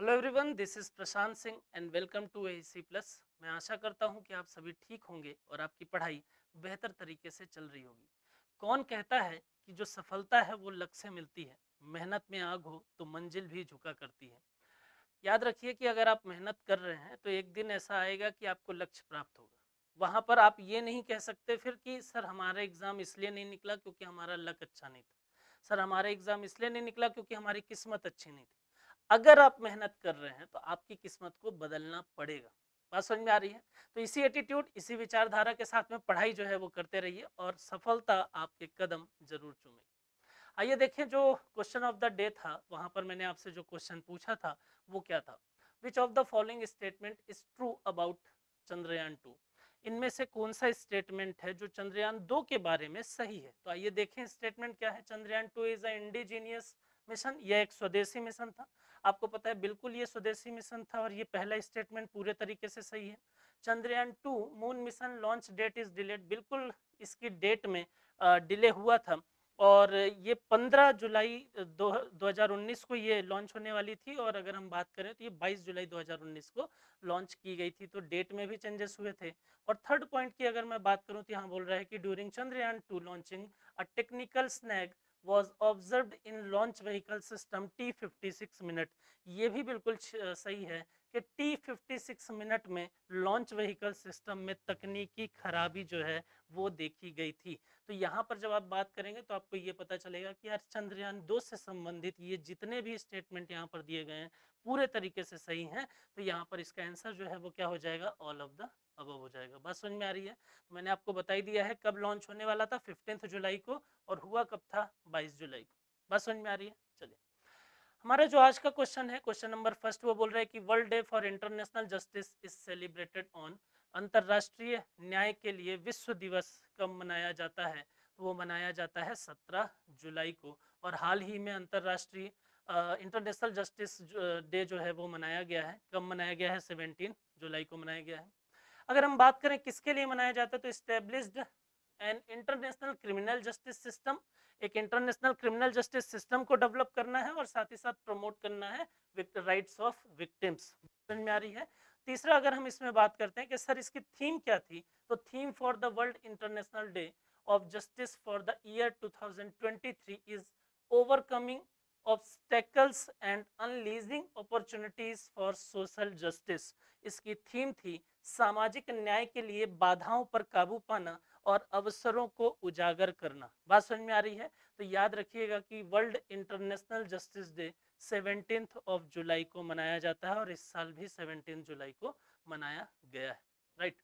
Hello everyone, this is Prashant Singh and welcome to A C plus. मैं आशा करता हूँ कि आप सभी ठीक होंगे और आपकी पढ़ाई बेहतर तरीके से चल रही होगी। कौन कहता है कि जो सफलता है वो लक्ष्य से मिलती है? मेहनत में आग हो तो मंजिल भी झुका करती है। याद रखिए कि अगर आप मेहनत कर रहे हैं तो एक दिन ऐसा आएगा कि आपको लक्ष्य प्राप्त होगा। वहाँ पर आप ये नहीं कह सकते फिर कि, सर, हमारा एग्ज़ाम इसलिए नहीं निकला क्योंकि हमारा लक अच्छा नहीं था। सर, हमारा एग्ज़ाम इसलिए नहीं निकला क्योंकि हमारी किस्मत अच्छी नहीं थी। अगर आप मेहनत कर रहे हैं तो आपकी किस्मत को बदलना पड़ेगा। बात समझ में आ रही है? तो इसी एटीट्यूड इसी विचारधारा के साथ में पढ़ाई जो है, वो करते रहिए और सफलता आपके कदम ज़रूर चूमेगी। आइए देखें जो क्वेश्चन ऑफ़ द डे था, वहाँ पर मैंने आपसे जो क्वेश्चन पूछा था, वो क्या था? Which of the following statement is true about Chandrayaan two इनमें से कौन सा स्टेटमेंट है जो चंद्रयान दो के बारे में सही है? तो आइए देखें स्टेटमेंट क्या है? Chandrayaan two is a indigenous mission, यह एक स्वदेशी मिशन था। आपको पता है, बिल्कुल ये स्वदेशी मिशन था और ये पहला स्टेटमेंट पूरे तरीके से सही है। Chandrayaan two moon mission launch date is delayed बिल्कुल इसकी डेट में डिले हुआ था। और ये 15 जुलाई दो 2019 को ये लॉन्च होने वाली थी और अगर हम बात करें तो ये 22 जुलाई 2019 को लॉन्च की गई थी तो डेट में भी चेंजेस हुए थे। और थर्ड पॉइंट की अगर मैं बात करूँ तो यहाँ बोल रहा है कि during Chandrayaan two launching a technical snag was observed in launch vehicle system T56 minute ये भी बिल्कुल सही है कि T56 मिनट में लॉन्च व्हीकल सिस्टम में तकनीकी खराबी जो है, वो देखी गई थी। तो यहाँ पर जब आप बात करेंगे तो आपको ये पता चलेगा कि यार चंद्रयान दो से संबंधित ये जितने भी स्टेटमेंट यहाँ पर दिए गए हैं, पूरे तरीके से सही हैं। तो यहाँ पर इसका आंसर जो है वो क्या हो जाएगा? ऑल ऑफ़ द अब हो जाएगा। बात समझ में आ रही है? तो मैंने आपको बताई दिया है कब लॉन्च होने वाला था फिफ्टींथ जुलाई को, और हुआ कब था, बाईस जुलाई को। बात समझ में आ रही है? चलिए। हमारा जो आज का क्वेश्चन है क्वेश्चन नंबर फ़र्स्ट वो बोल रहा है कि world day for international justice is celebrated on अंतर्राष्ट्रीय न्याय के लिए विश्व दिवस कब मनाया जाता है? तो वो मनाया जाता है सत्रह जुलाई को, और हाल ही में अंतर्राष्ट्रीय इंटरनेशनल जस्टिस डे जो है वो मनाया गया है। कब मनाया गया है? सेवनटीन जुलाई को मनाया गया है। अगर हम बात करें किसके लिए मनाया जाता है तो established an international criminal justice system एक इंटरनेशनल क्रिमिनल जस्टिस सिस्टम को डेवलप करना है और साथ ही साथ प्रमोट करना है राइट्स ऑफ़ विक्टिम्स समझ में आ रही है? तीसरा, अगर हम इसमें बात करते हैं कि सर, इसकी थीम क्या थी? तो theme for the world international day of justice for the year 2023 is overcoming obstacles and unleashing opportunities for social justice इसकी थीम थी सामाजिक न्याय के लिए बाधाओं पर काबू पाना और अवसरों को उजागर करना। बात समझ में आ रही है? तो याद रखिएगा कि world international justice day seventeen of July को मनाया जाता है और इस साल भी सेवनटीन जुलाई को मनाया गया है। राइट?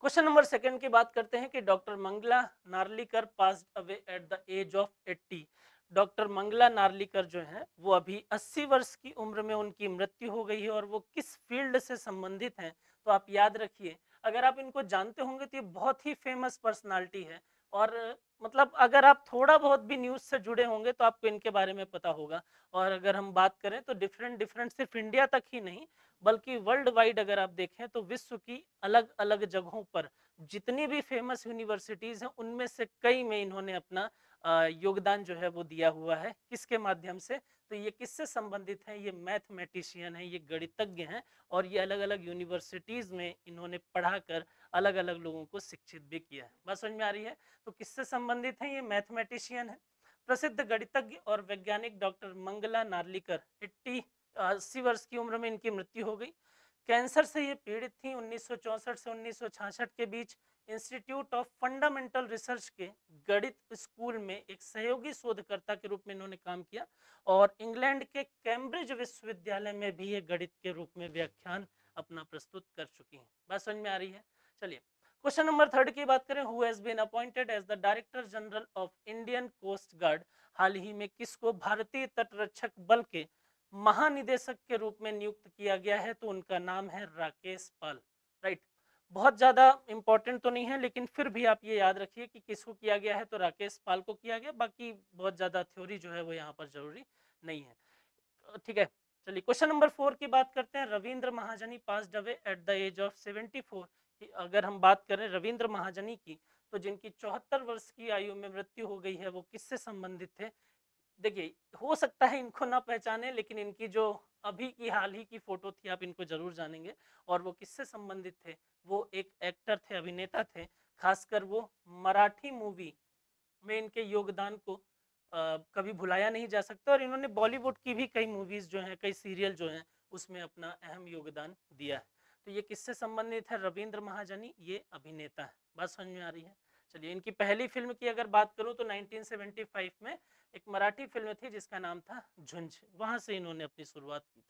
क्वेश्चन नंबर सेकंड की बात करते हैं कि doctor Mangala Narlikar pass away at the age of 80 doctor Mangala Narlikar जो है, वो अभी 80 वर्ष की उम्र में उनकी मृत्यु हो गई है और वो किस फ़ील्ड से संबंधित हैं तो आप याद रखिए। अगर आप इनको जानते होंगे तो ये बहुत ही फ़ेमस पर्सनालिटी है और मतलब अगर आप थोड़ा बहुत भी न्यूज़ से जुड़े होंगे तो आपको इनके बारे में पता होगा। और अगर हम बात करें तो डिफरेंट डिफरेंट सिर्फ़ इंडिया तक ही नहीं, बल्कि वर्ल्ड वाइड अगर आप देखें तो विश्व की अलग अलग जगहों पर जितनी भी फ़ेमस यूनिवर्सिटीज़ हैं, उनमें से कई में इन्होंने अपना योगदान जो है वो दिया हुआ है। किसके माध्यम से? तो ये किससे संबंधित हैं? ये मैथमेटिशियन है, ये गणितज्ञ हैं और ये अलग अलग यूनिवर्सिटीज़ में इन्होंने पढ़ाकर अलग अलग लोगों को शिक्षित भी किया है। बात समझ में आ रही है? तो किससे संबंधित है ये मैथमेटिशियन है? प्रसिद्ध गणितज्ञ और वैज्ञानिक डॉक्टर मंगला नार्लिकर एट्टी अस्सी वर्ष की उम्र में इनकी मृत्यु हो गई। कैंसर से ये पीड़ित थी उन्नीस से उन्नीस सौ छियासठ के बीच। इंस्टीट्यूट ऑफ़ फंडामेंटल रिसर्च के गणित स्कूल में एक सहयोगी शोधकर्ता के रूप में इन्होंने काम किया और इंग्लैंड के कैम्ब्रिज विश्वविद्यालय में भी ये गणित के रूप में व्याख्यान अपना प्रस्तुत कर चुकी हैं। बात समझ में आ रही है? चलिए, क्वेश्चन नंबर थर्ड की बात करें। Who has been appointed as the director general of Indian coast guard हाल ही में किसको भारतीय तटरक्षक बल के महानिदेशक के रूप में नियुक्त किया गया है? तो उनका नाम है राकेश पाल। राइट बहुत ज़्यादा इंपॉर्टेंट तो नहीं है, लेकिन फिर भी आप ये याद रखिए कि किसको किया गया है तो राकेश पाल को किया गया, बाकी बहुत ज़्यादा थ्योरी जो है वो यहाँ पर ज़रूरी नहीं है। ठीक है, चलिए क्वेश्चन नंबर फोर की बात करते हैं। Ravindra Mahajani passed away at the age of seventy four अगर हम बात करें रविंद्र महाजनी की तो जिनकी चौहत्तर वर्ष की आयु में मृत्यु हो गई है, वो किससे संबंधित थे? देखिए, हो सकता है इनको ना पहचाने, लेकिन इनकी जो अभी की हाल ही की फ़ोटो थी आप इनको ज़रूर जानेंगे। और वो किससे संबंधित थे? वो एक एक्टर थे अभिनेता थे खासकर वो मराठी मूवी में इनके योगदान को आ, कभी भुलाया नहीं जा सकता। और इन्होंने बॉलीवुड की भी कई मूवीज़ जो हैं कई सीरियल जो हैं उसमें अपना अहम योगदान दिया है। तो ये किससे संबंधित है? रविंद्र महाजनी ये अभिनेता है। बात समझ में आ रही है? चलिए, इनकी पहली फ़िल्म की अगर बात करूँ तो 1975 में एक मराठी फ़िल्म थी जिसका नाम था झुंझ। वहाँ से इन्होंने अपनी शुरुआत की थी।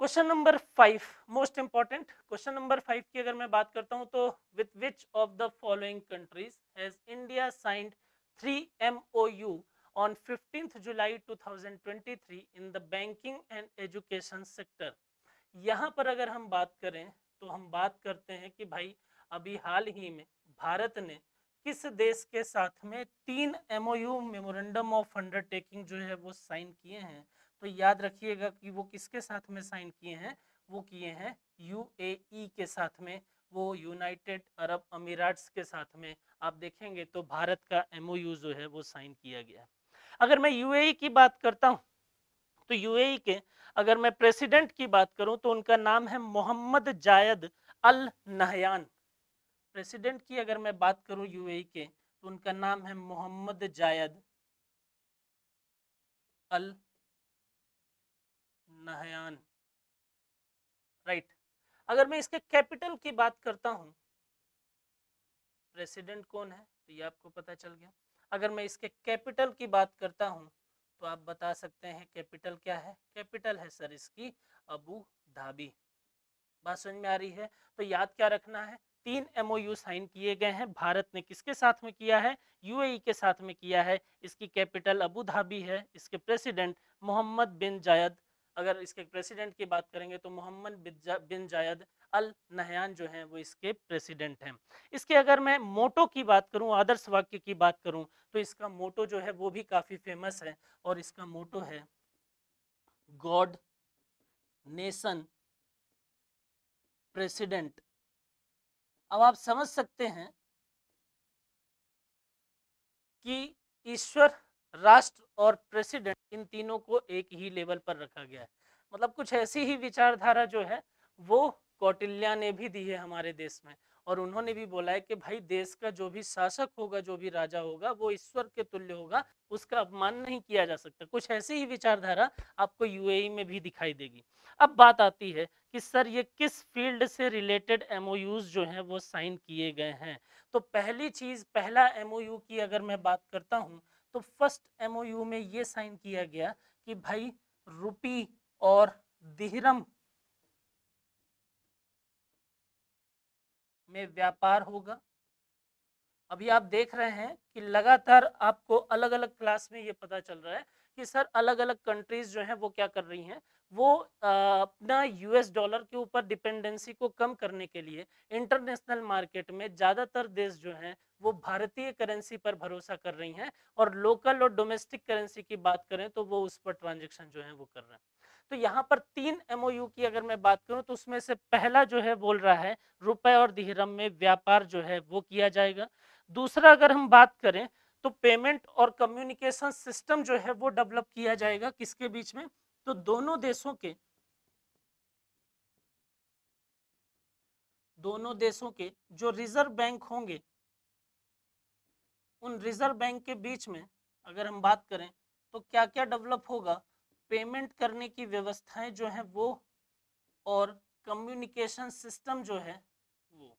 Question number five, most important question number five की अगर मैं बात करता हूँ तो with which of the following countries has India signed three M O U on 15th July 2023 in the banking and education sector? यहाँ पर अगर हम बात करें तो हम बात करते हैं कि भाई अभी हाल ही में भारत ने किस देश के साथ में तीन एमओयू मेमोरेंडम ऑफ़ अंडरटेकिंग जो है वो साइन किए हैं? तो याद रखिएगा कि वो किसके साथ में साइन किए हैं? वो किए हैं यूएई के साथ में, वो यूनाइटेड अरब अमीराट्स के साथ में। आप देखेंगे तो भारत का एमओयू जो है वो साइन किया गया। अगर मैं यूएई की बात करता हूँ तो यूएई के अगर मैं प्रेसिडेंट की बात करूँ तो उनका नाम है Mohammed Zayed Al Nahyan president की अगर मैं बात करूँ यूएई के तो उनका नाम है Mohammed Zayed Al Nahyan. Right अगर मैं इसके कैपिटल की बात करता हूँ, प्रेसिडेंट कौन है? तो ये आपको पता चल गया। अगर मैं इसके कैपिटल की बात करता हूँ तो आप बता सकते हैं कैपिटल क्या है? कैपिटल है सर इसकी अबू धाबी। बात समझ में आ रही है? तो याद क्या रखना है? तीन एमओयू साइन किए गए हैं। भारत ने किसके साथ में किया है? यूएई के साथ में किया है। इसकी कैपिटल अबू धाबी है। इसके प्रेसिडेंट मोहम्मद बिन जायद। अगर इसके प्रेसिडेंट की बात करेंगे तो मोहम्मद बिन जायद अल नहयान जो हैं, वो इसके प्रेसिडेंट हैं। इसके अगर मैं मोटो की बात करूँ, आदर्श वाक्य की बात करूँ तो इसका मोटो जो है, वो भी काफ़ी फ़ेमस है और इसका मोटो है, गॉड नेशन प्रेसिडेंट अब आप समझ सकते हैं कि ईश्वर, राष्ट्र और प्रेसिडेंट इन तीनों को एक ही लेवल पर रखा गया है। मतलब कुछ ऐसी ही विचारधारा जो है, वो कौटिल्या ने भी दी है हमारे देश में। और उन्होंने भी बोला है कि भाई देश का जो भी शासक होगा, जो भी राजा होगा, वो ईश्वर के तुल्य होगा, उसका अपमान नहीं किया जा सकता। कुछ ऐसी ही विचारधारा आपको यूएई में भी दिखाई देगी। अब बात आती है कि सर ये किस फ़ील्ड से रिलेटेड एमओयूज जो हैं, वो साइन किए गए हैं? तो पहली चीज़, पहला एमओयू की अगर मैं बात करता हूँ तो फ़र्स्ट एमओयू में ये साइन किया गया कि भाई रुपी और दिहरम में व्यापार होगा। अभी आप देख रहे हैं कि लगातार आपको अलग अलग क्लास में ये पता चल रहा है कि सर अलग अलग कंट्रीज़ जो हैं वो क्या कर रही हैं? वो अपना यूएस डॉलर के ऊपर डिपेंडेंसी को कम करने के लिए इंटरनेशनल मार्केट में ज़्यादातर देश जो हैं वो भारतीय करेंसी पर भरोसा कर रही हैं और लोकल और डोमेस्टिक करेंसी की बात करें तो वो उस पर ट्रांजेक्शन जो है वो कर रहे हैं। तो यहाँ पर तीन एमओयू की अगर मैं बात करूँ तो उसमें से पहला जो है बोल रहा है, रुपए और दिहरम में व्यापार जो है वो किया जाएगा। दूसरा अगर हम बात करें तो पेमेंट और कम्युनिकेशन सिस्टम जो है वो डेवलप किया जाएगा किसके बीच में? तो दोनों देशों के, दोनों देशों के जो रिज़र्व बैंक होंगे, उन रिज़र्व बैंक के बीच में अगर हम बात करें तो क्या क्या डेवलप होगा? पेमेंट करने की व्यवस्थाएँ जो है वो और कम्युनिकेशन सिस्टम जो है वो।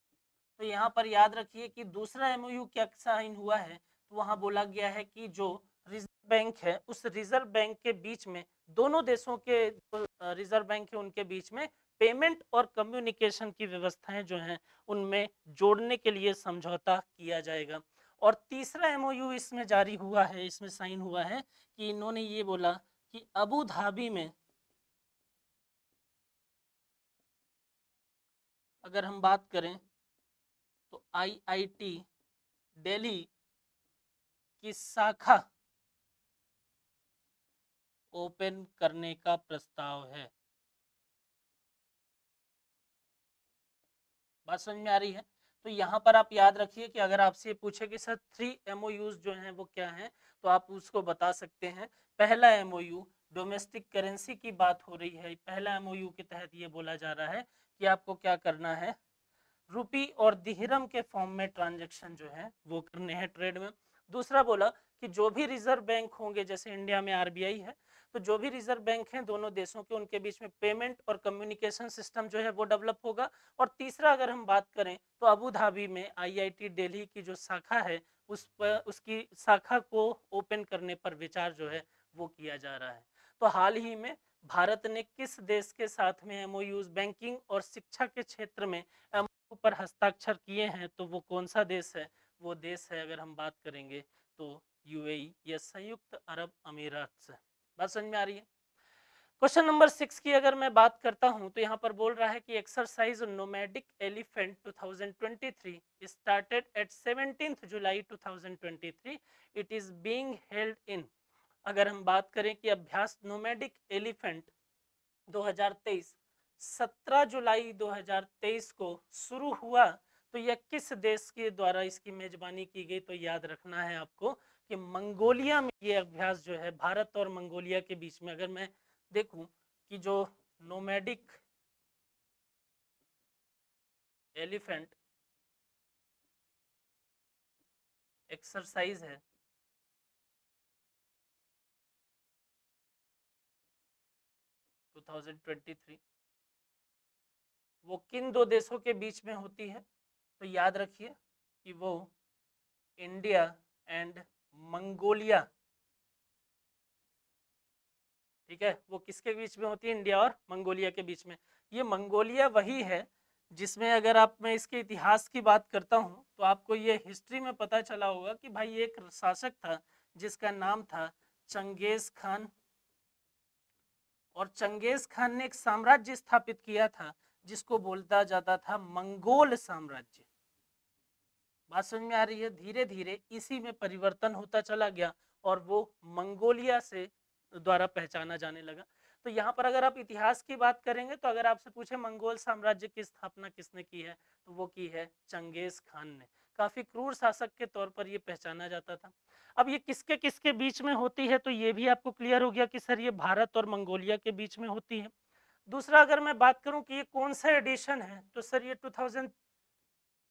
तो यहाँ पर याद रखिए कि दूसरा एमओयू क्या साइन हुआ है तो वहाँ बोला गया है कि जो रिज़र्व बैंक है, उस रिज़र्व बैंक के बीच में दोनों देशों के रिज़र्व बैंक है, उनके बीच में पेमेंट और कम्युनिकेशन की व्यवस्थाएँ जो हैं, उनमें जोड़ने के लिए समझौता किया जाएगा। और तीसरा एमओयू इसमें जारी हुआ है, इसमें साइन हुआ है कि इन्होंने ये बोला कि अबू धाबी में अगर हम बात करें तो आईआईटी दिल्ली की शाखा ओपन करने का प्रस्ताव है। बात समझ में आ रही है? तो यहाँ पर आप याद रखिए कि अगर आपसे पूछे कि सर थ्री एमओयूज जो हैं, वो क्या हैं? तो आप उसको बता सकते हैं। पहला एमओयू डोमेस्टिक करेंसी की बात हो रही है। पहला एमओयू के तहत ये बोला जा रहा है कि आपको क्या करना है? रुपी और दिहरम के फॉर्म में ट्रांजेक्शन जो है, वो करने हैं ट्रेड में। दूसरा बोला कि जो भी रिज़र्व बैंक होंगे, जैसे इंडिया में आरबीआई है तो जो भी रिज़र्व बैंक हैं दोनों देशों के, उनके बीच में पेमेंट और कम्युनिकेशन सिस्टम जो है वो डेवलप होगा। और तीसरा अगर हम बात करें तो अबू धाबी में आईआईटी दिल्ली की जो शाखा है, उस पर उसकी शाखा को ओपन करने पर विचार जो है वो किया जा रहा है। तो हाल ही में भारत ने किस देश के साथ में एमओयूज बैंकिंग और शिक्षा के क्षेत्र में एमओयू पर हस्ताक्षर किए हैं तो वो कौन सा देश है? वो देश है अगर हम बात करेंगे तो यूएई या संयुक्त अरब अमीरात से। बात समझ में आ रही है? क्वेश्चन नंबर सिक्स की अगर मैं बात करता हूँ तो यहाँ पर बोल रहा है कि exercise nomadic elephant 2023 started at 17th July 2023 it is being held in अगर हम बात करें कि अभ्यास नोमैडिक एलिफेंट 2023 17 जुलाई 2023 को शुरू हुआ तो यह किस देश के द्वारा इसकी मेजबानी की गई तो याद रखना है आपको। कि मंगोलिया में ये अभ्यास जो है, भारत और मंगोलिया के बीच में, अगर मैं देखूँ कि जो नोमैडिक एलिफेंट एक्सरसाइज है टू थाउज़ेंड ट्वेंटी थ्री वो किन दो देशों के बीच में होती है? तो याद रखिए कि वो इंडिया एंड मंगोलिया। ठीक है? वो किसके बीच में होती है? इंडिया और मंगोलिया के बीच में। ये मंगोलिया वही है जिसमें अगर आप, मैं इसके इतिहास की बात करता हूँ तो आपको ये हिस्ट्री में पता चला होगा कि भाई एक शासक था, जिसका नाम था चंगेज खान। और चंगेज खान ने एक साम्राज्य स्थापित किया था, जिसको बोलता जाता था मंगोल साम्राज्य। बात समझ में आ रही है धीरे धीरे इसी में परिवर्तन होता चला गया और वो मंगोलिया से द्वारा पहचाना जाने लगा। तो यहाँ पर अगर आप इतिहास की बात करेंगे तो अगर आपसे पूछे मंगोल साम्राज्य की स्थापना किसने की है तो वो की है चंगेज खान ने। काफ़ी क्रूर शासक के तौर पर ये पहचाना जाता था। अब ये किसके किसके बीच में होती है तो ये भी आपको क्लियर हो गया कि सर ये भारत और मंगोलिया के बीच में होती है। दूसरा अगर मैं बात करूँ कि ये कौन सा एडिशन है तो सर ये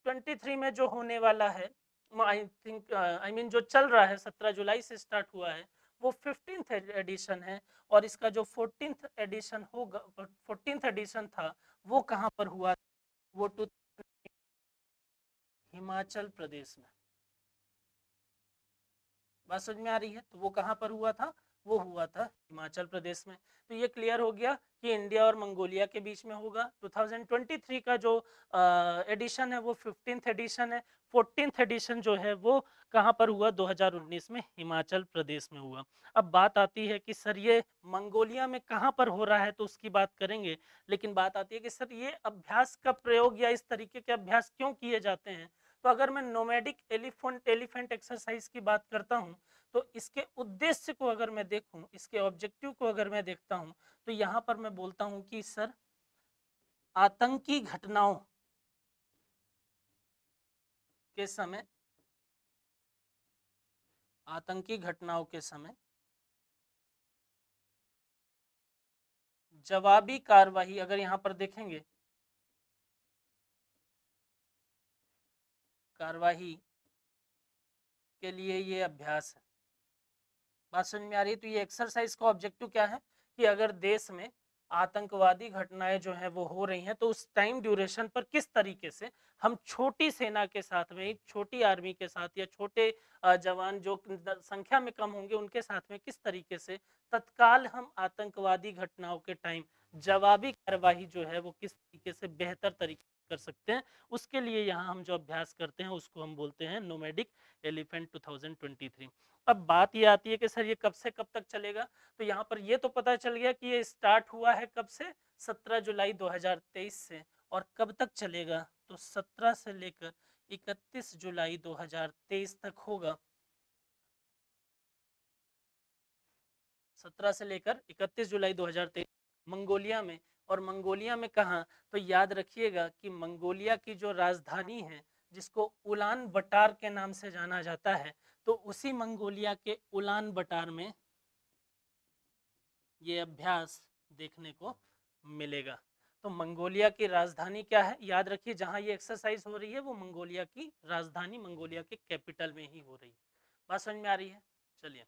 2023 में जो होने वाला है आई थिंक आई मीन जो चल रहा है 17 जुलाई से स्टार्ट हुआ है, वो फिफ्टींथ एडिशन है और इसका जो फोर्टींथ एडिशन होगा फोर्टींथ एडिशन था, वो कहाँ पर हुआ? वो टू हिमाचल प्रदेश में। बात समझ में आ रही है? तो वो कहाँ पर हुआ था? वो हुआ था हिमाचल प्रदेश में। तो ये क्लियर हो गया कि इंडिया और मंगोलिया के बीच में होगा। 2023 का जो एडिशन है वो फिफ्टींथ एडिशन है। फोर्टींथ एडिशन जो है वो कहाँ पर हुआ? 2019 में हिमाचल प्रदेश में हुआ। अब बात आती है कि सर ये मंगोलिया में कहाँ पर हो रहा है तो उसकी बात करेंगे। लेकिन बात आती है कि सर ये अभ्यास का प्रयोग या इस तरीके के अभ्यास क्यों किए जाते हैं? तो अगर मैं नोमेडिक एलिफेंट एलिफेंट एक्सरसाइज की बात करता हूँ तो इसके उद्देश्य को अगर मैं देखूँ, इसके ऑब्जेक्टिव को अगर मैं देखता हूँ तो यहाँ पर मैं बोलता हूँ कि, सर, आतंकी घटनाओं के समय, आतंकी घटनाओं के समय जवाबी कार्रवाई, अगर यहाँ पर देखेंगे, कार्रवाई के लिए ये अभ्यास है। बात समझ में आ रही है? तो ये एक्सरसाइज का ऑब्जेक्टिव क्या है? कि अगर देश में आतंकवादी घटनाएँ जो है वो हो रही हैं तो उस टाइम ड्यूरेशन पर किस तरीके से हम छोटी सेना के साथ में छोटी आर्मी के साथ या छोटे जवान जो संख्या में कम होंगे, उनके साथ में किस तरीके से तत्काल हम आतंकवादी घटनाओं के टाइम जवाबी कार्यवाही जो है वो किस तरीके से बेहतर तरीके कर सकते हैं? उसके लिए यहाँ हम जो अभ्यास करते हैं, उसको हम बोलते हैं नोमेडिक एलिफेंट 2023 अब बात ये आती है कि सर ये कब से कब तक चलेगा? तो यहाँ पर ये तो पता चल गया कि ये स्टार्ट हुआ है कब से? 17 जुलाई 2023 से। और कब तक चलेगा? तो 17 से लेकर 31 जुलाई 2023 तक होगा। 17 से लेकर 31 जुलाई 2023 मंगोलिया में। और मंगोलिया में कहा? तो याद रखिएगा कि मंगोलिया की जो राजधानी है जिसको उलान बटार के नाम से जाना जाता है तो उसी मंगोलिया के उलान बटार में ये अभ्यास देखने को मिलेगा। तो मंगोलिया की राजधानी क्या है? याद रखिए, जहाँ ये एक्सरसाइज हो रही है, वो मंगोलिया की राजधानी मंगोलिया के कैपिटल में ही हो रही है। बात समझ में आ रही है? चलिए।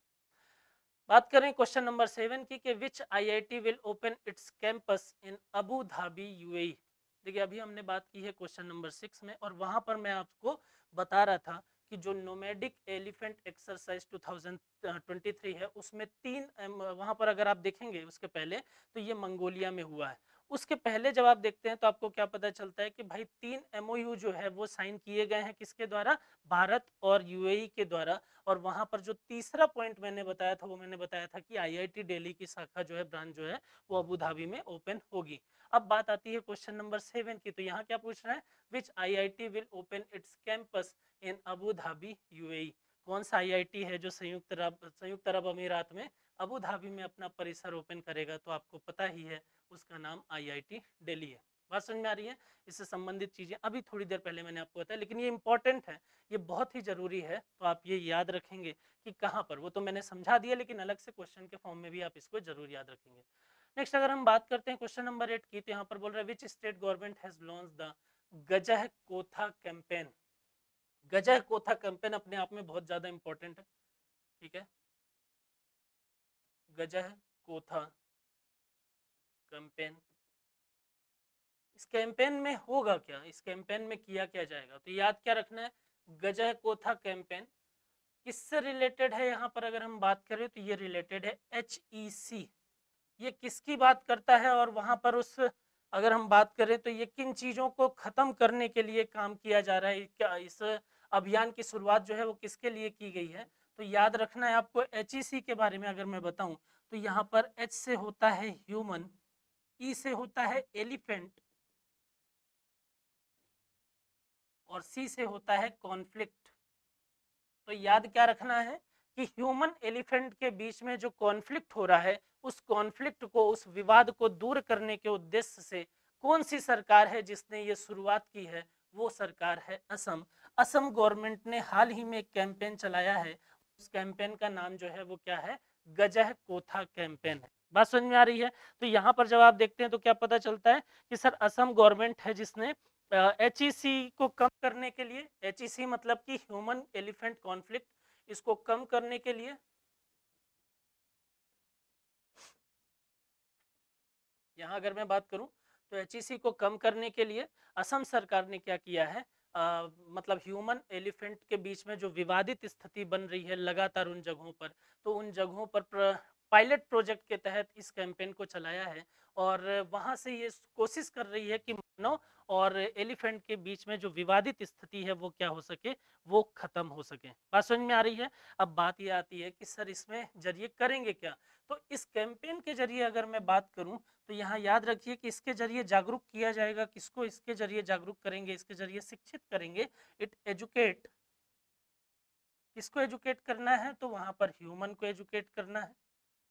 बात करें क्वेश्चन नंबर सेवन की which IIT will open its campus in Abu Dhabi UAE देखिए, अभी हमने बात की है क्वेश्चन नंबर सिक्स में और वहाँ पर मैं आपको बता रहा था कि जो नोमेडिक एलिफेंट एक्सरसाइज 2023 है, उसमें तीन वहाँ पर अगर आप देखेंगे उसके पहले तो ये मंगोलिया में हुआ है। उसके पहले जब आप देखते हैं तो आपको क्या पता चलता है कि भाई तीन एमओयू जो है वो साइन किए गए हैं किसके द्वारा? भारत और यूएई के द्वारा। और वहाँ पर जो तीसरा पॉइंट मैंने बताया था, वो मैंने बताया था कि आईआईटी दिल्ली की शाखा जो है, ब्रांच जो है, वो अबू धाबी में ओपन होगी। अब बात आती है क्वेश्चन नंबर सेवन की तो यहाँ क्या पूछ रहा है? Which I will open its campus in Abu Dhabi UAE कौन सा आईआईटी है जो संयुक्त अरब संयुक्त अरब अमीरात में अबू धाबी में अपना परिसर ओपन करेगा? तो आपको पता ही है उसका नाम आईआईटी दिल्ली है। बात समझ में आ रही है? इससे संबंधित चीज़ें अभी थोड़ी देर पहले मैंने आपको बताया, लेकिन ये इंपॉर्टेंट है। ये बहुत ही ज़रूरी है तो आप ये याद रखेंगे कि कहाँ पर। वो तो मैंने समझा दिया, लेकिन अलग से क्वेश्चन के फॉर्म में भी आप इसको ज़रूर याद रखेंगे। नेक्स्ट अगर हम बात करते हैं क्वेश्चन नंबर एट की तो यहाँ पर बोल रहे हैं which state government has launch the Gajah Kotha campaign Gajah Kotha campaign अपने आप में बहुत ज़्यादा इंपॉर्टेंट है, ठीक है? गजह कोथा कैंपेन इस कैंपेन में होगा क्या? इस कैंपेन में किया क्या जाएगा? तो याद क्या रखना है? गजह कोथा कैंपेन किससे रिलेटेड है यहाँ पर अगर हम बात करें तो ये रिलेटेड है एच ई सी ये किसकी बात करता है और वहाँ पर उस अगर हम बात करें तो ये किन चीज़ों को खत्म करने के लिए काम किया जा रहा है? क्या इस अभियान की शुरुआत जो है वो किसके लिए की गई है? तो याद रखना है आपको एच e के बारे में अगर मैं बताऊँ तो यहाँ पर एच से होता है ह्यूमन ई e से होता है एलिफेंट और सी से होता है कॉन्फ्लिक्ट। तो याद क्या रखना है कि ह्यूमन एलिफेंट के बीच में जो कॉन्फ्लिक्ट हो रहा है, उस कॉन्फ्लिक्ट को, उस विवाद को दूर करने के उद्देश्य से कौन सी सरकार है जिसने ये शुरुआत की है? वो सरकार है असम। असम गवर्नमेंट ने हाल ही में एक कैंपेन चलाया है। उस कैंपेन का नाम जो है वो क्या है? गजह कोथा कैंपेन है। बात समझ में आ रही है? तो यहाँ पर जब आप देखते हैं तो क्या पता चलता है कि सर असम गवर्नमेंट है जिसने एच e को कम करने के लिए एच e मतलब कि ह्यूमन एलिफेंट कॉन्फ्लिक्ट इसको कम करने के लिए यहाँ अगर मैं बात करूँ तो एच e को कम करने के लिए असम सरकार ने क्या किया है? आ, मतलब ह्यूमन एलिफेंट के बीच में जो विवादित स्थिति बन रही है लगातार उन जगहों पर तो उन जगहों पर पायलट प्रोजेक्ट के तहत इस कैंपेन को चलाया है और वहाँ से ये कोशिश कर रही है कि मानव और एलिफेंट के बीच में जो विवादित स्थिति है वो क्या हो सके, वो खत्म हो सके। बात समझ में आ रही है? अब बात ये आती है कि सर इसमें ज़रिए करेंगे क्या? तो इस कैंपेन के ज़रिए अगर मैं बात करूँ तो यहाँ याद रखिए कि इसके ज़रिए जागरूक किया जाएगा, किसको इसके ज़रिए जागरूक करेंगे, इसके ज़रिए शिक्षित करेंगे, इट एजुकेट। किसको एजुकेट करना है तो वहाँ पर ह्यूमन को एजुकेट करना है।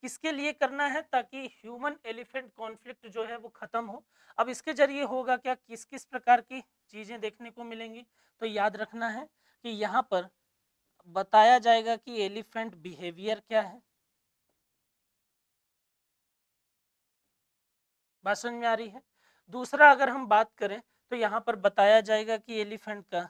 किसके लिए करना है ताकि ह्यूमन एलिफेंट कॉन्फ्लिक्ट जो है वो खत्म हो? अब इसके ज़रिए होगा क्या? किस किस प्रकार की चीज़ें देखने को मिलेंगी? तो याद रखना है कि यहाँ पर बताया जाएगा कि एलिफेंट बिहेवियर क्या है। बात समझ में आ रही है? दूसरा अगर हम बात करें तो यहाँ पर बताया जाएगा कि एलिफेंट का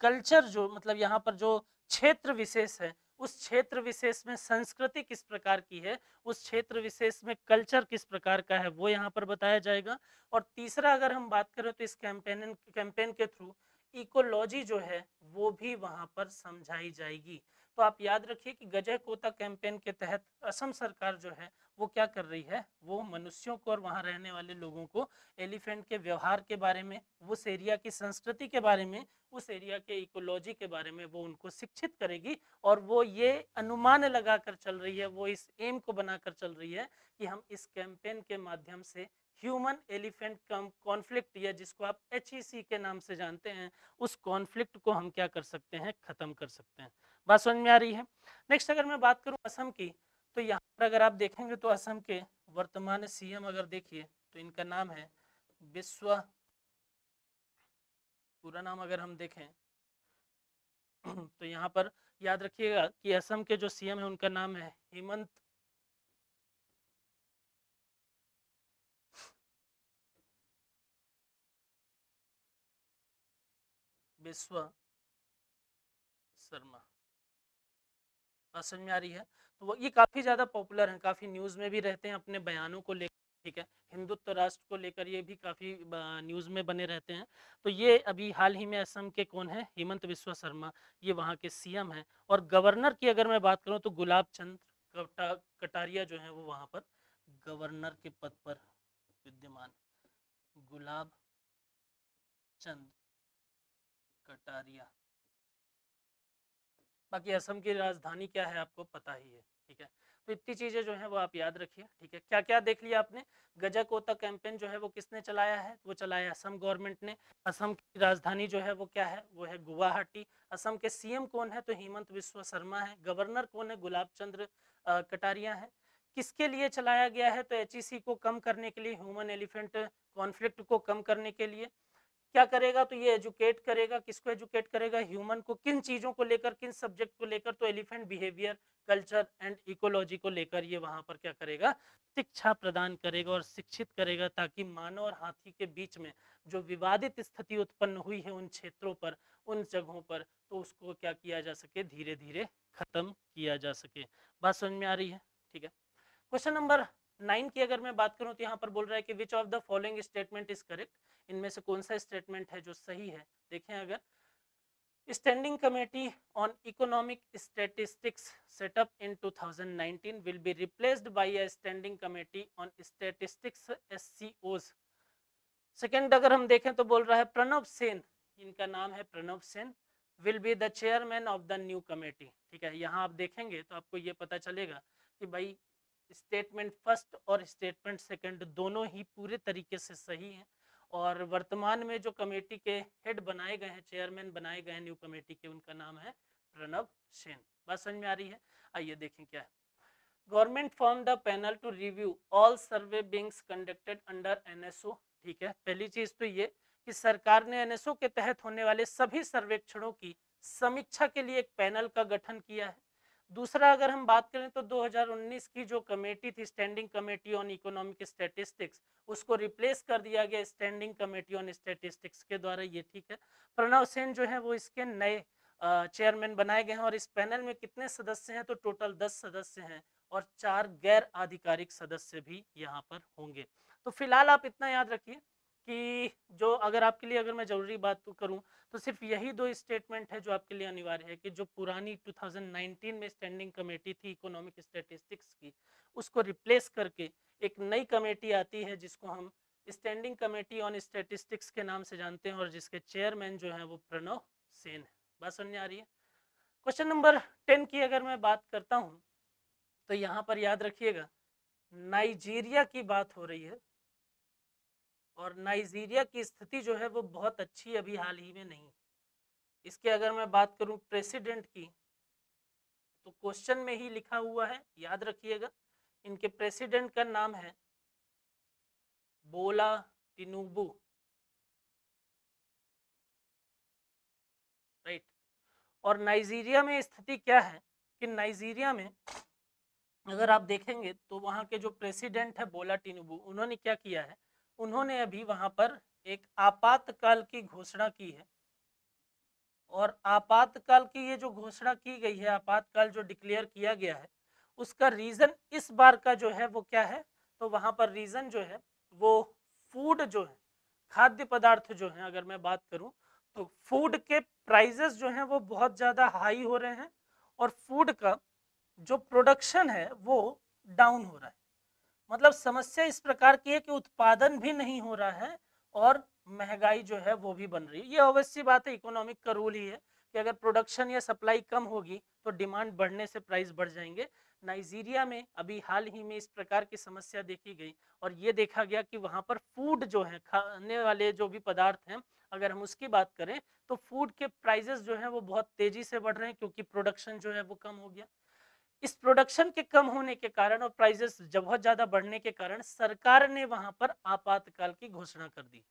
कल्चर जो मतलब यहाँ पर जो क्षेत्र विशेष है उस क्षेत्र विशेष में संस्कृति किस प्रकार की है, उस क्षेत्र विशेष में कल्चर किस प्रकार का है, वो यहाँ पर बताया जाएगा। और तीसरा अगर हम बात करें तो इस कैंपेन कैंपेन के थ्रू इकोलॉजी जो है, वो भी वहाँ पर समझाई जाएगी। तो आप याद रखिए कि गजय कोता कैंपेन के तहत असम सरकार जो है, वो क्या कर रही है? वो मनुष्यों को और वहाँ रहने वाले लोगों को एलिफेंट के व्यवहार के बारे में, उस एरिया की संस्कृति के बारे में, उस एरिया के इकोलॉजी के बारे में वो उनको शिक्षित करेगी और वो ये अनुमान लगा कर चल रही है, वो इस एम को बनाकर चल रही है कि हम इस कैंपेन के माध्यम से ह्यूमन एलिफेंट कॉन्फ्लिक्ट या जिसको आप एच के नाम से जानते हैं, उस कॉन्फ्लिक्ट को हम क्या कर सकते हैं? ख़त्म कर सकते हैं। बात समझ में आ रही है। नेक्स्ट अगर मैं बात करूँ असम की तो यहाँ पर अगर आप देखेंगे तो असम के वर्तमान सीएम अगर देखिए तो इनका नाम है विश्व पूरा नाम अगर हम देखें तो यहाँ पर याद रखिएगा कि असम के जो सीएम है, उनका नाम है हेमंत। विश्व शर्मा। समझ में आ रही है। तो वो ये काफ़ी ज़्यादा पॉपुलर हैं, काफ़ी न्यूज़ में भी रहते हैं अपने बयानों को लेकर, ठीक है? हिंदुत्व राष्ट्र को लेकर ये भी काफ़ी न्यूज़ में बने रहते हैं। तो ये अभी हाल ही में असम के कौन है? हेमंत विश्व शर्मा, ये वहाँ के सीएम हैं। और गवर्नर की अगर मैं बात करूँ तो गुलाब चंद कटा, कटारिया जो है वो वहाँ पर गवर्नर के पद पर विद्यमान। गुलाब चंद कटारिया। बाकी असम की राजधानी क्या है आपको पता ही है, ठीक है? तो इतनी चीज़ें जो है वो आप याद रखिए, ठीक है? क्या क्या देख लिया आपने? गजाकोता कैंपेन जो है वो किसने चलाया है? वो चलाया असम गवर्नमेंट ने। असम की राजधानी जो है वो क्या है? वो है गुवाहाटी। असम के सीएम कौन है? तो हेमंत विश्व शर्मा है। गवर्नर कौन है? गुलाब चंद्र कटारिया है। किसके लिए चलाया गया है? तो एच को कम करने के लिए, ह्यूमन एलिफेंट कॉन्फ्लिक्ट को कम करने के लिए। क्या करेगा? तो ये एजुकेट करेगा। किसको एजुकेट करेगा? ह्यूमन को। किन चीज़ों को लेकर, किन सब्जेक्ट को लेकर? तो elephant behaviour culture and ecology को लेकर ये वहाँ पर क्या करेगा? शिक्षा प्रदान करेगा और शिक्षित करेगा ताकि मानव और हाथी के बीच में जो विवादित स्थिति उत्पन्न हुई है उन क्षेत्रों पर, उन जगहों पर तो उसको क्या किया जा सके? धीरे धीरे खत्म किया जा सके। बात समझ में आ रही है? ठीक है। क्वेश्चन नंबर नाइन की अगर मैं बात करूँ तो यहाँ पर बोल रहा है कि which of the following statement is correct इनमें से कौन सा स्टेटमेंट है जो सही है? देखें अगर। Standing committee on economic statistics setup in 2019 will be replaced by a standing committee on statistics SCOS second अगर हम देखें तो बोल रहा है प्रणव सेन, इनका नाम है Pranab Sen will be the chairman of the new committee ठीक है, यहाँ आप देखेंगे तो आपको ये पता चलेगा कि भाई स्टेटमेंट फ़र्स्ट और स्टेटमेंट सेकंड दोनों ही पूरे तरीके से सही हैं। और वर्तमान में जो कमेटी के हेड बनाए गए हैं चेयरमैन बनाए गए हैं न्यू कमेटी के, उनका नाम है प्रणब सेन। बात समझ में आ रही है? आइए देखें क्या है। Government form the panel to review all survey beings conducted under NSO ठीक है? पहली चीज़ तो ये कि सरकार ने एनएसओ के तहत होने वाले सभी सर्वेक्षणों की समीक्षा के लिए एक पैनल का गठन किया है। दूसरा अगर हम बात करें तो 2019 की जो कमेटी थी standing committee on economic statistics उसको रिप्लेस कर दिया गया स्टैंडिंग कमेटी ऑन स्टैटिस्टिक्स के द्वारा, ये ठीक है। प्रणव सेन जो है वो इसके नए चेयरमैन बनाए गए हैं और इस पैनल में कितने सदस्य हैं? तो टोटल दस सदस्य हैं और चार गैर आधिकारिक सदस्य भी यहाँ पर होंगे। तो फ़िलहाल आप इतना याद रखिए। कि जो अगर आपके लिए अगर मैं ज़रूरी बात तो करूँ तो सिर्फ़ यही दो स्टेटमेंट है जो आपके लिए अनिवार्य है कि जो पुरानी 2019 में स्टैंडिंग कमेटी थी इकोनॉमिक स्टैटिस्टिक्स की, उसको रिप्लेस करके एक नई कमेटी आती है जिसको हम स्टैंडिंग कमेटी ऑन स्टेटिस्टिक्स के नाम से जानते हैं और जिसके चेयरमैन जो है वो प्रणव सेन है। बात समझ आ रही है? क्वेश्चन नंबर टेन की अगर मैं बात करता हूँ तो यहाँ पर याद रखिएगा, नाइजीरिया की बात हो रही है। और नाइजीरिया की स्थिति जो है वो बहुत अच्छी अभी हाल ही में नहीं। इसके अगर मैं बात करूँ प्रेसिडेंट की तो क्वेश्चन में ही लिखा हुआ है, याद रखिएगा, इनके प्रेसिडेंट का नाम है बोला टिनुबू राइट? और नाइजीरिया में स्थिति क्या है कि नाइजीरिया में अगर आप देखेंगे तो वहाँ के जो प्रेसिडेंट है बोला टिनुबू उन्होंने क्या किया है? उन्होंने अभी वहाँ पर एक आपातकाल की घोषणा की है। और आपातकाल की ये जो घोषणा की गई है, आपातकाल जो डिक्लेयर किया गया है, उसका रीजन इस बार का जो है वो क्या है? तो वहाँ पर रीजन जो है, वो फ़ूड जो है, खाद्य पदार्थ जो है, अगर मैं बात करूँ तो फ़ूड के प्राइजेस जो हैं वो बहुत ज़्यादा हाई हो रहे हैं और फ़ूड का जो प्रोडक्शन है वो डाउन हो रहा है। मतलब समस्या इस प्रकार की है कि उत्पादन भी नहीं हो रहा है और महँगाई जो है वो भी बन रही है। ये अवश्य बात है इकोनॉमिक का रूल ही है कि अगर प्रोडक्शन या सप्लाई कम होगी तो डिमांड बढ़ने से प्राइस बढ़ जाएँगे। नाइजीरिया में अभी हाल ही में इस प्रकार की समस्या देखी गई और ये देखा गया कि वहाँ पर फ़ूड जो है, खाने वाले जो भी पदार्थ हैं, अगर हम उसकी बात करें तो फ़ूड के प्राइजेस जो है वो बहुत तेज़ी से बढ़ रहे हैं क्योंकि प्रोडक्शन जो है वो कम हो गया। इस प्रोडक्शन के कम होने के कारण और प्राइजेस बहुत ज़्यादा बढ़ने के कारण सरकार ने वहाँ पर आपातकाल की घोषणा कर दी।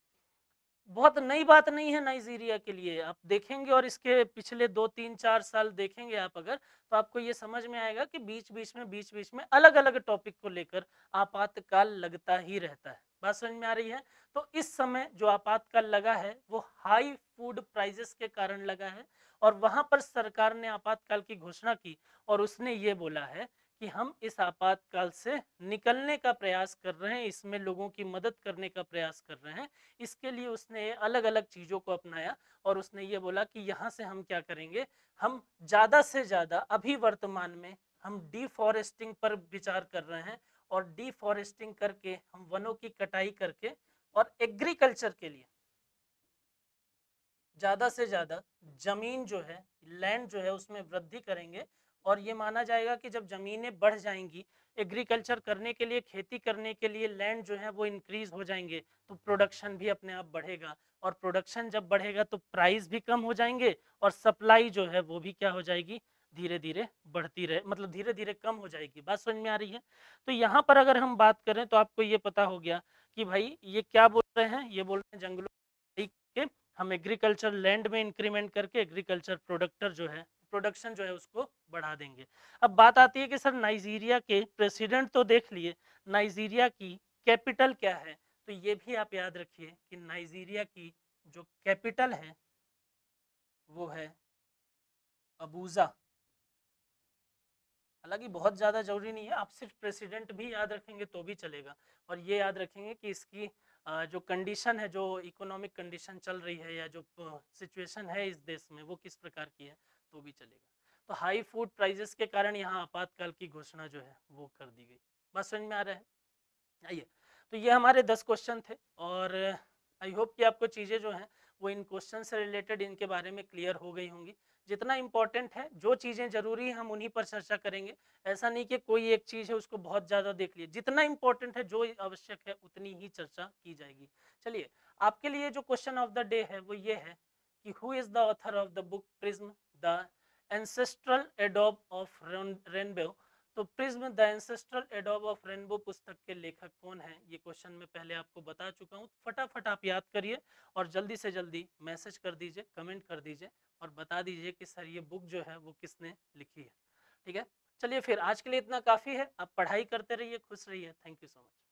बहुत नई बात नहीं है नाइजीरिया के लिए। आप देखेंगे और इसके पिछले दो तीन चार साल देखेंगे आप अगर तो आपको ये समझ में आएगा कि बीच बीच में बीच बीच में अलग अलग टॉपिक को लेकर आपातकाल लगता ही रहता है। बात समझ में आ रही है? तो इस समय जो आपातकाल लगा है, वो हाई फ़ूड प्राइजेस के कारण लगा है और वहाँ पर सरकार ने आपातकाल की घोषणा की और उसने ये बोला है कि हम इस आपातकाल से निकलने का प्रयास कर रहे हैं, इसमें लोगों की मदद करने का प्रयास कर रहे हैं। इसके लिए उसने अलग अलग चीज़ों को अपनाया और उसने ये बोला कि यहाँ से हम क्या करेंगे? हम ज़्यादा से ज़्यादा अभी वर्तमान में हम डिफॉरेस्टिंग पर विचार कर रहे हैं और डिफॉरेस्टिंग करके हम वनों की कटाई करके और एग्रीकल्चर के लिए। ज़्यादा से ज़्यादा ज़मीन जो है लैंड जो है, उसमें वृद्धि करेंगे और ये माना जाएगा कि जब ज़मीनें बढ़ जाएँगी, एग्रीकल्चर करने के लिए, खेती करने के लिए लैंड जो है वो इंक्रीज हो जाएँगे तो प्रोडक्शन भी अपने आप बढ़ेगा और प्रोडक्शन जब बढ़ेगा तो प्राइस भी कम हो जाएँगे और सप्लाई जो है वो भी क्या हो जाएगी धीरे धीरे बढ़ती रहे मतलब धीरे धीरे कम हो जाएगी। बात समझ में आ रही है? तो यहाँ पर अगर हम बात करें तो आपको ये पता हो गया कि भाई ये क्या बोल रहे हैं? ये बोल रहे हैं जंगलों के हम एग्रीकल्चर लैंड में इंक्रीमेंट करके एग्रीकल्चर प्रोडक्टर जो है प्रोडक्शन जो है उसको बढ़ा देंगे। अब बात आती है कि सर नाइजीरिया के प्रेसिडेंट तो देख लिए, नाइजीरिया की कैपिटल क्या है? तो ये भी आप याद रखिए कि नाइजीरिया की जो कैपिटल है, वो है अबूजा। हालाँकि बहुत ज़्यादा ज़रूरी नहीं है, आप सिर्फ़ प्रेसिडेंट भी याद रखेंगे तो भी चलेगा। और ये याद रखेंगे कि इसकी जो कंडीशन है, जो इकोनॉमिक कंडीशन चल रही है या जो सिचुएशन है इस देश में, वो किस प्रकार की है? तो भी चलेगा। तो हाई फ़ूड प्राइजेस के कारण यहाँ आपातकाल की घोषणा जो है, वो कर दी गई। बात समझ में आ रहा है? आइए। तो ये हमारे दस क्वेश्चन थे और आई होप कि आपको चीज़ें जो हैं, वो इन क्वेश्चन से रिलेटेड इनके बारे में क्लियर हो गई होंगी। जितना इंपॉर्टेंट है, जो चीज़ें ज़रूरी है, हम उन्हीं पर चर्चा करेंगे। ऐसा नहीं कि कोई एक चीज़ है, उसको बहुत ज़्यादा देख लिए। जितना इम्पोर्टेंट है, जो आवश्यक है, उतनी ही चर्चा की जाएगी। चलिए, आपके लिए जो क्वेश्चन ऑफ़ द डे है, वो ये है कि who is the author of the book prism the ancestral adobe of rainbow तो प्रिज्म द एंसेस्ट्रल एडोब ऑफ़ रेनबो पुस्तक के लेखक कौन है? ये क्वेश्चन मैं पहले आपको बता चुका हूँ। फटाफट आप याद करिए और जल्दी से जल्दी मैसेज कर दीजिए कमेंट कर दीजिए और बता दीजिए कि सर ये बुक जो है वो किसने लिखी है। ठीक है? चलिए फिर आज के लिए इतना काफ़ी है। आप पढ़ाई करते रहिए, खुश रहिए। Thank you so much